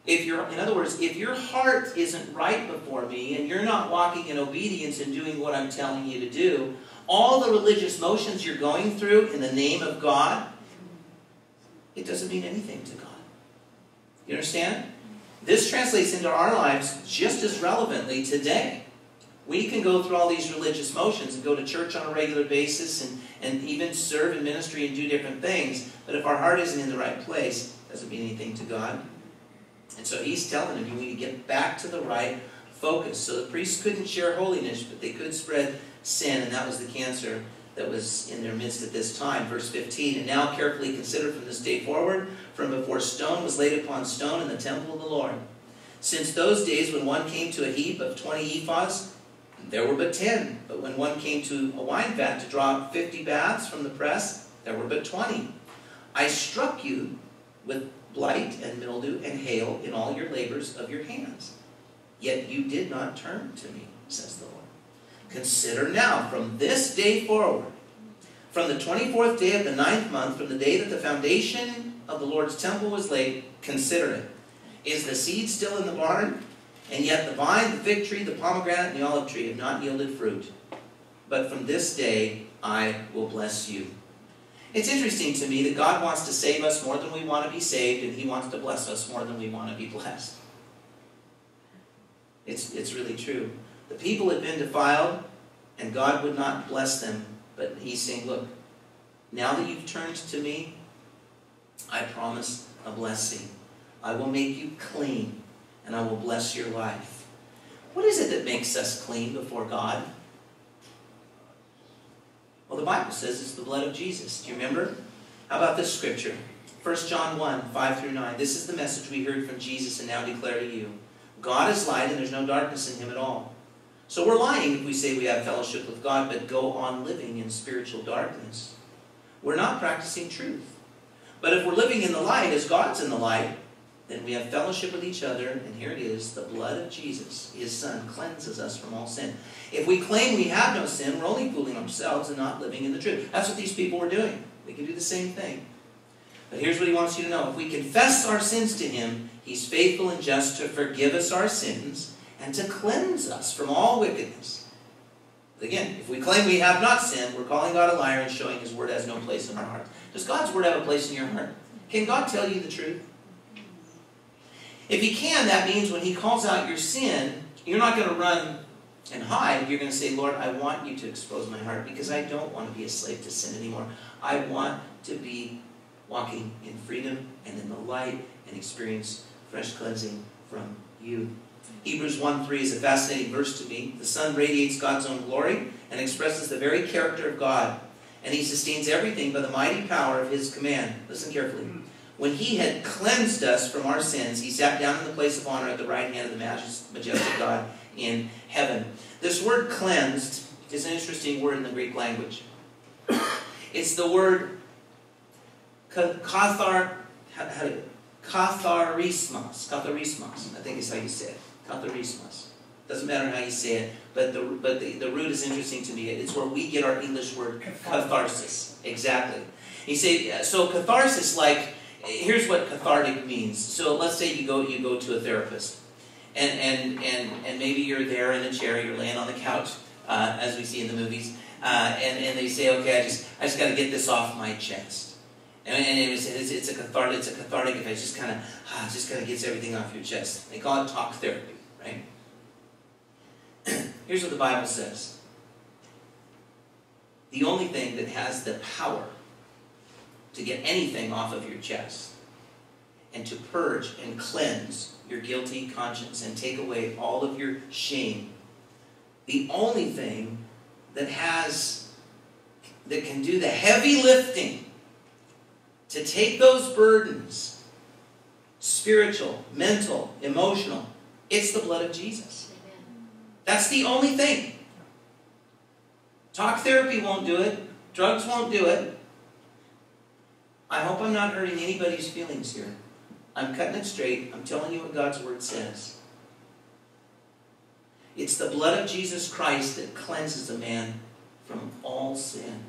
If you're, in other words, if your heart isn't right before me and you're not walking in obedience and doing what I'm telling you to do, all the religious motions you're going through in the name of God, it doesn't mean anything to God. You understand? This translates into our lives just as relevantly today. We can go through all these religious motions and go to church on a regular basis and, and even serve in ministry and do different things, but if our heart isn't in the right place, it doesn't mean anything to God. And so he's telling them you need to get back to the right focus. So the priests couldn't share holiness, but they could spread sin, and that was the cancer that was in their midst at this time. Verse 15, And now carefully consider from this day forward, from before stone was laid upon stone in the temple of the Lord. Since those days when one came to a heap of twenty ephahs, there were but ten. But when one came to a wine vat to draw fifty baths from the press, there were but twenty. I struck you with blight and mildew and hail in all your labors of your hands. Yet you did not turn to me, says the Lord. Consider now, from this day forward, from the 24th day of the ninth month, from the day that the foundation of the Lord's temple was laid, consider it. Is the seed still in the barn? And yet the vine, the fig tree, the pomegranate, and the olive tree have not yielded fruit. But from this day I will bless you. It's interesting to me that God wants to save us more than we want to be saved, and He wants to bless us more than we want to be blessed. It's, it's really true. The people had been defiled, and God would not bless them. But He's saying, Look, now that you've turned to me, I promise a blessing. I will make you clean, and I will bless your life. What is it that makes us clean before God? Well, the Bible says it's the blood of Jesus. Do you remember? How about this scripture? 1 John 1, 5 through 9. This is the message we heard from Jesus and now declare to you. God is light and there's no darkness in him at all. So we're lying if we say we have fellowship with God but go on living in spiritual darkness. We're not practicing truth. But if we're living in the light as God's in the light, then we have fellowship with each other, and here it is, the blood of Jesus, his son, cleanses us from all sin. If we claim we have no sin, we're only fooling ourselves and not living in the truth. That's what these people were doing. We can do the same thing. But here's what he wants you to know. If we confess our sins to him, he's faithful and just to forgive us our sins and to cleanse us from all wickedness. Again, if we claim we have not sinned, we're calling God a liar and showing his word has no place in our hearts. Does God's word have a place in your heart? Can God tell you the truth? If he can, that means when he calls out your sin, you're not going to run and hide. You're going to say, Lord, I want you to expose my heart because I don't want to be a slave to sin anymore. I want to be walking in freedom and in the light and experience fresh cleansing from you. Hebrews 1 3 is a fascinating verse to me. The Son radiates God's own glory and expresses the very character of God, and he sustains everything by the mighty power of his command. Listen carefully. When he had cleansed us from our sins, he sat down in the place of honor at the right hand of the majestic God in heaven. This word cleansed is an interesting word in the Greek language. It's the word kathar, katharismos. Katharismos, I think is how you say it. Katharismos. Doesn't matter how you say it, but the, but the, the root is interesting to me. It's where we get our English word catharsis. Exactly. You say, so catharsis, like, here's what cathartic means. So let's say you go you go to a therapist, and and and and maybe you're there in a chair, you're laying on the couch, uh, as we see in the movies, uh, and and they say, okay, I just I just got to get this off my chest, and, and it was, it's, it's a cathartic it's a cathartic effect, just kind of ah, just kind of gets everything off your chest. They call it talk therapy, right? Here's what the Bible says. The only thing that has the power to get anything off of your chest and to purge and cleanse your guilty conscience and take away all of your shame. The only thing that has that can do the heavy lifting to take those burdens spiritual, mental, emotional it's the blood of Jesus. That's the only thing. Talk therapy won't do it, drugs won't do it. I hope I'm not hurting anybody's feelings here. I'm cutting it straight. I'm telling you what God's Word says. It's the blood of Jesus Christ that cleanses a man from all sin.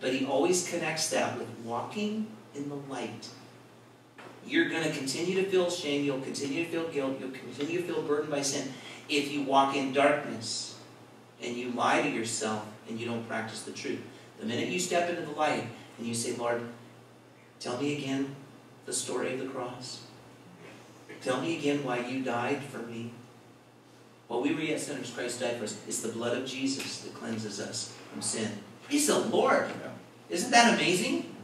But he always connects that with walking in the light. You're going to continue to feel shame. You'll continue to feel guilt. You'll continue to feel burdened by sin if you walk in darkness and you lie to yourself and you don't practice the truth. The minute you step into the light and you say, Lord, tell me again the story of the cross. Tell me again why you died for me. While we were yet sinners, Christ died for us. It's the blood of Jesus that cleanses us from sin. Praise the Lord. Isn't that amazing?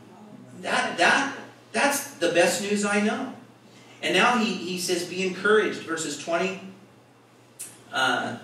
That, that, that's the best news I know. And now he, he says, be encouraged. Verses 20 uh,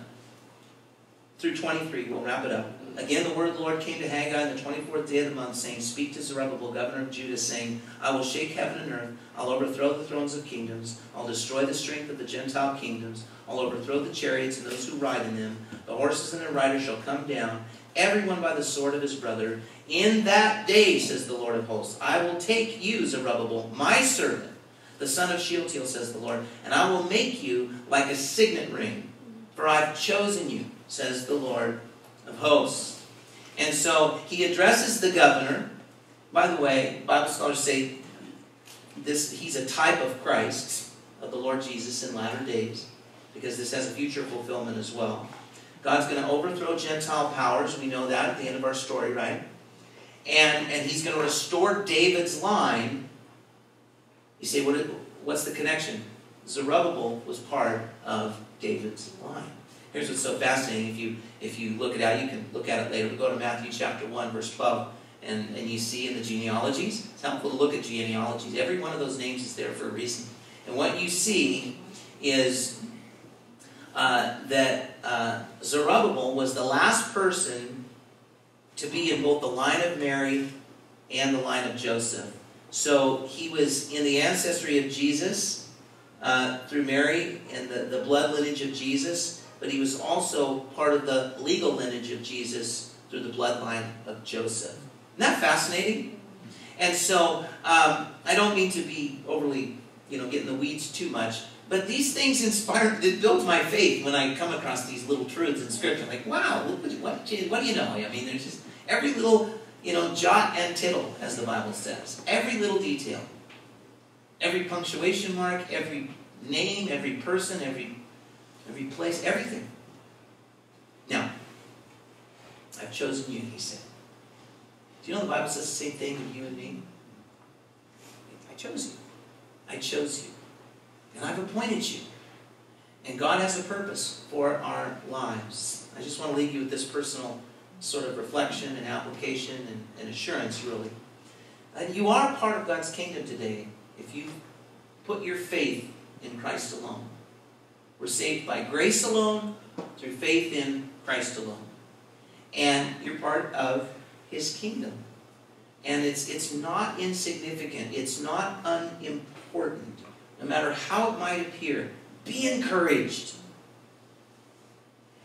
through 23. We'll wrap it up. Again, the word of the Lord came to Haggai on the 24th day of the month, saying, Speak to Zerubbabel, governor of Judah, saying, I will shake heaven and earth. I'll overthrow the thrones of kingdoms. I'll destroy the strength of the Gentile kingdoms. I'll overthrow the chariots and those who ride in them. The horses and their riders shall come down, everyone by the sword of his brother. In that day, says the Lord of hosts, I will take you, Zerubbabel, my servant, the son of Shealtiel, says the Lord, and I will make you like a signet ring, for I've chosen you, says the Lord of hosts. And so he addresses the governor. By the way, Bible scholars say this he's a type of Christ, of the Lord Jesus in latter days, because this has a future fulfillment as well. God's going to overthrow Gentile powers. We know that at the end of our story, right? And, and he's going to restore David's line. You say, what, what's the connection? Zerubbabel was part of David's line. Here's what's so fascinating. If you if you look it out, you can look at it later. We go to Matthew chapter 1, verse 12, and, and you see in the genealogies, it's helpful to look at genealogies. Every one of those names is there for a reason. And what you see is uh, that uh, Zerubbabel was the last person to be in both the line of Mary and the line of Joseph. So he was in the ancestry of Jesus uh, through Mary and the, the blood lineage of Jesus, but he was also part of the legal lineage of Jesus through the bloodline of Joseph. Isn't that fascinating? And so um, I don't mean to be overly, you know, get in the weeds too much, but these things inspire, it builds my faith when I come across these little truths in Scripture. I'm like, wow, what, what, what do you know? I mean, there's just every little, you know, jot and tittle, as the Bible says. Every little detail. Every punctuation mark, every name, every person, every every place, everything. Now, I've chosen you, he said. Do you know the Bible says the same thing with you and me? I chose you. I chose you. And I've appointed you. And God has a purpose for our lives. I just want to leave you with this personal sort of reflection and application and, and assurance, really. And you are part of God's kingdom today if you put your faith in Christ alone. We're saved by grace alone, through faith in Christ alone. And you're part of His kingdom. And it's, it's not insignificant, it's not unimportant, no matter how it might appear. Be encouraged.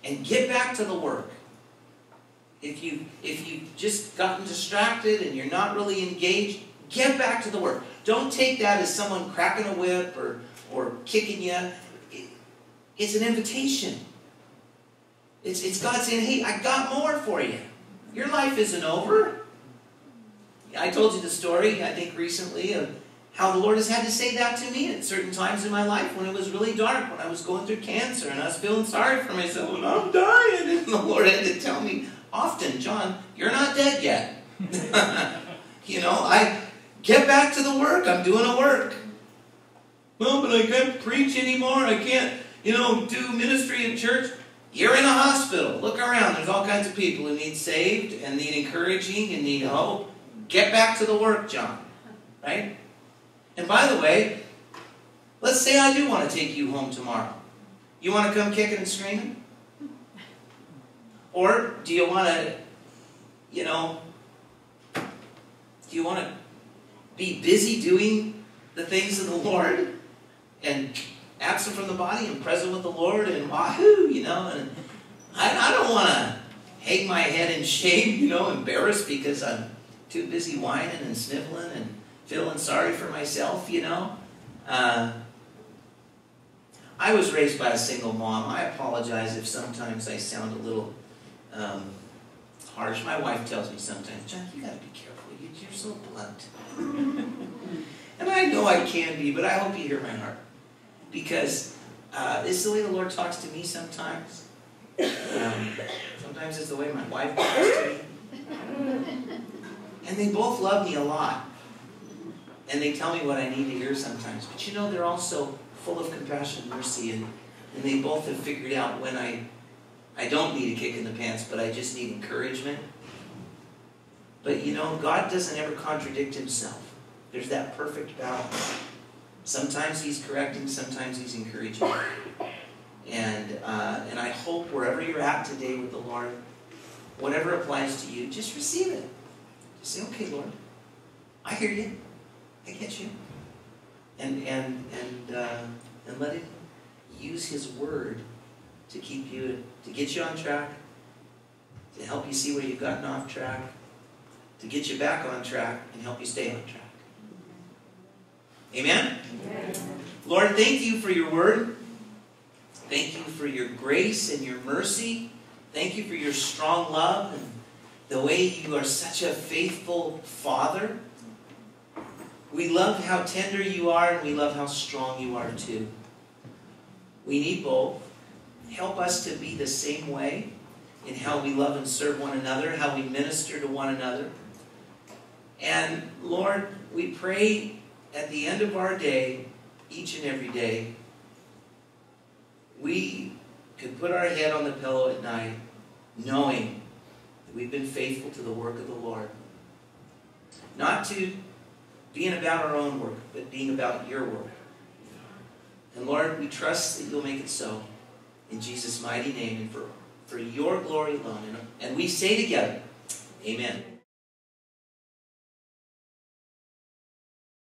And get back to the work. If you if you've just gotten distracted and you're not really engaged, get back to the work. Don't take that as someone cracking a whip or or kicking you. It's an invitation. It's, it's God saying, hey, I got more for you. Your life isn't over. I told you the story, I think, recently of how the Lord has had to say that to me at certain times in my life when it was really dark, when I was going through cancer and I was feeling sorry for myself and I'm dying. And the Lord had to tell me often, John, you're not dead yet. you know, I get back to the work. I'm doing a work. Well, but I can't preach anymore. I can't, you know, do ministry in church. You're in a hospital. Look around. There's all kinds of people who need saved and need encouraging and need hope. Get back to the work, John. Right? And by the way, let's say I do want to take you home tomorrow. You want to come kicking and screaming? Or do you want to, you know, do you want to be busy doing the things of the Lord and absent from the body and present with the Lord and wahoo, you know? And I, I don't want to hang my head in shame, you know, embarrassed because I'm too busy whining and sniveling and feeling sorry for myself, you know. Uh, I was raised by a single mom. I apologize if sometimes I sound a little um, harsh. My wife tells me sometimes, John, you got to be careful. You, you're so blunt. and I know I can be, but I hope you hear my heart. Because uh, is the way the Lord talks to me sometimes. Um, sometimes it's the way my wife talks to me. And they both love me a lot. And they tell me what I need to hear sometimes. But you know, they're also full of compassion and mercy. And, and they both have figured out when I, I don't need a kick in the pants, but I just need encouragement. But you know, God doesn't ever contradict himself. There's that perfect balance. Sometimes he's correcting, sometimes he's encouraging. And, uh, and I hope wherever you're at today with the Lord, whatever applies to you, just receive it. Just say, okay, Lord, I hear you. I get you. And, and, and, uh, and let him use his word to keep you, to get you on track, to help you see where you've gotten off track, to get you back on track, and help you stay on track. Amen? Lord, thank you for your word. Thank you for your grace and your mercy. Thank you for your strong love and the way you are such a faithful father. We love how tender you are and we love how strong you are too. We need both. Help us to be the same way in how we love and serve one another, how we minister to one another. And Lord, we pray at the end of our day, each and every day, we could put our head on the pillow at night knowing that we've been faithful to the work of the Lord. Not to being about our own work, but being about your work. And Lord, we trust that you'll make it so. In Jesus' mighty name and for, for your glory alone. And, and we say together, Amen.